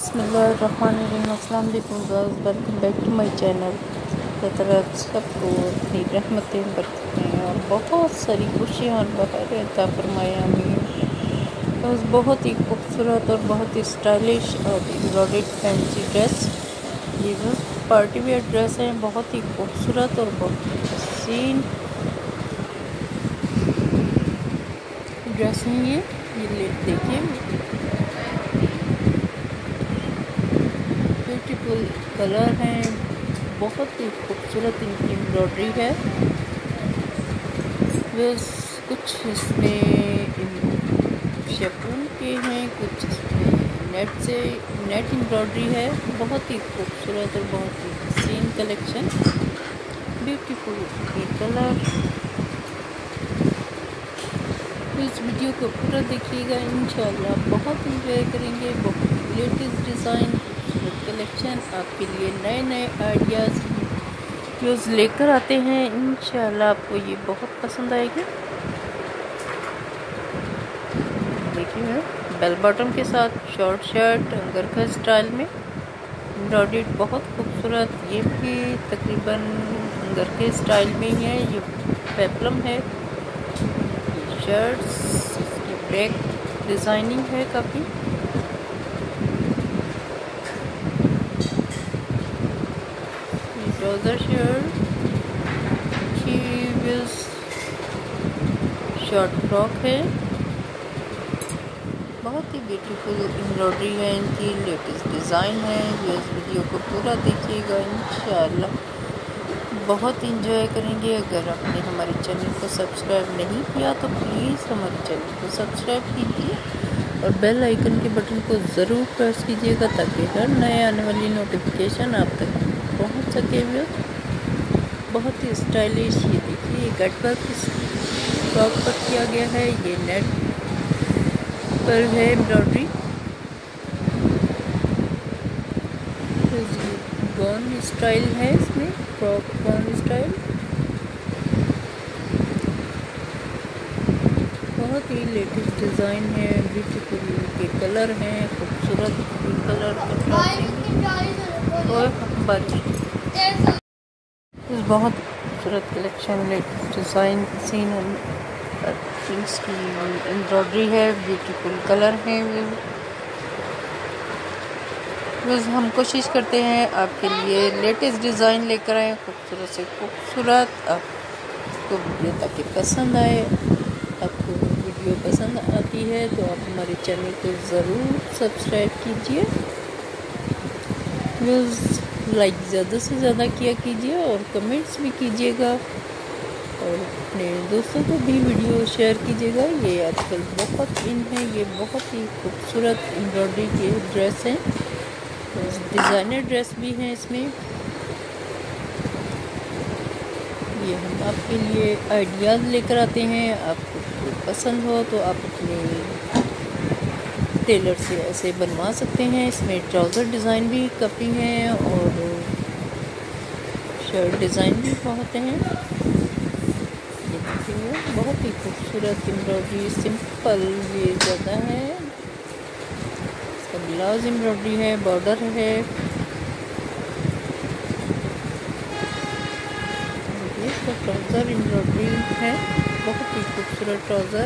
بسم اللہ الرحمن الرحیم السلام علیکم welcome back to my channel طرف سب کو اپنی رحمتیں برتتے ہیں اور بہت ساری خوشیاں اور بہر عطا فرمائے امین بس بہت ہی خوبصورت اور بہت ہی اسٹائلش اور امبرائڈڈ فینسی ڈریس یہ بس پارٹی ویئر ڈریس ہیں بہت ہی خوبصورت اور بہت ہی حسین ڈریس ہیں یہ یہ دیکھیے بیوٹیفل کلر ہیں، بہت ہی خوبصورت ان کی امبرائڈری ہے۔ بس کچھ اس میں شیپون کے ہیں، کچھ اس میں نیٹ سے، نیٹ امبرائڈری ہے۔ بہت ہی خوبصورت اور بہت ہی حسین کلیکشن۔ بیوٹیفل کلر اس ویڈیو کو پورا دیکھیے گا، انشاءاللہ بہت انجوائے کریں گے۔ بہت لیٹسٹ ڈیزائن کلیکشن آپ کے لیے نئے نئے آئیڈیاز ویوز لے کر آتے ہیں۔ انشاءاللہ آپ کو یہ بہت پسند آئے گی۔ دیکھیے بیل باٹم کے ساتھ شارٹ شرٹ گرکھا اسٹائل میں امبرائڈڈ بہت خوبصورت، یہ بھی تقریباً گرکھے اسٹائل میں ہی ہے۔ یہ پیپلم ہے۔ شرٹس اس کی بیک ڈیزائننگ ہے کافی۔ ٹراؤزر شرٹ شارٹ فراک ہے بہت ہی بیوٹیفل امبرائڈری ہے ان کی لیٹسٹ ڈیزائن ہے یہ اس ویڈیو کو پورا دیکھیے گا انشاءاللہ بہت انجوائے کریں گے اگر آپ نے ہمارے چینل کو سبسکرائب نہیں کیا تو پلیز ہمارے چینل کو سبسکرائب کیجیے اور بیل آئیکن کے بٹن کو ضرور پریس کیجیے گا تاکہ ہر نئے آنے والی نوٹیفیکیشن آپ تک پہنچ سکے ہوئے بہت ہی اسٹائلش یہ دیکھیے، یہ گٹ ورک اس فراک پر کیا گیا ہے، یہ نیٹ پر ہے امبرائڈری۔ گون جی، اسٹائل ہے اس میں، فراک گون اسٹائل بہت ہی لیٹسٹ ڈیزائن ہے، بیوٹیفل کے کلر ہیں، خوبصورت کلر اور بارش بہت خوبصورت کلیکشن لیٹسٹ ڈیزائن سین اس کی امبرائڈری ہے بیوٹیفل کلر ہے۔ بس ہم کوشش کرتے ہیں آپ کے لیے لیٹسٹ ڈیزائن لے کر آئیں۔ خوبصورت سے خوبصورت۔ آپ کو ویڈیو تاکہ پسند آئے۔ آپ کو ویڈیو پسند آتی ہے تو آپ ہمارے چینل کو ضرور سبسکرائب کیجیے بس لائک زیادہ سے زیادہ کیا کیجیے اور کمنٹس بھی کیجیے گا اور اپنے دوستوں کو بھی ویڈیو شیئر کیجیے گا۔ یہ آج کل بہت ان ہے، یہ بہت ہی خوبصورت امبرائڈری کے ڈریس ہیں۔ ڈیزائنر ڈریس بھی ہیں اس میں۔ یہ ہم آپ کے لیے آئیڈیاز لے کر آتے ہیں۔ آپ کو پسند ہو تو آپ اپنے ٹیلر سے ایسے بنوا سکتے ہیں۔ اس میں ٹراؤزر ڈیزائن بھی کافی ہیں اور شرٹ ڈیزائن بھی بہت ہیں۔ یہ دیکھیے، بہت ہی خوبصورت امبرائڈری سمپل یہ زیادہ ہے۔ اس کا بلاؤز امبرائڈری ہے، بارڈر ہے۔ ٹراؤزر امبرائڈری ہے، بہت ہی خوبصورت ٹراؤزر۔